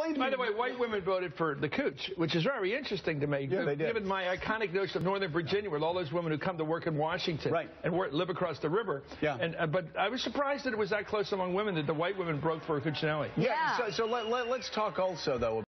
explain to By me. the way, white women voted for the cooch, which is very interesting to me. Yeah, they did. Given my iconic notion of Northern Virginia, with all those women who come to work in Washington Right. and work, live across the river. Yeah. And, uh, but I was surprised that it was that close among women that the white women broke for Cuccinelli. Yeah. Yeah. So, so let, let, let's talk also though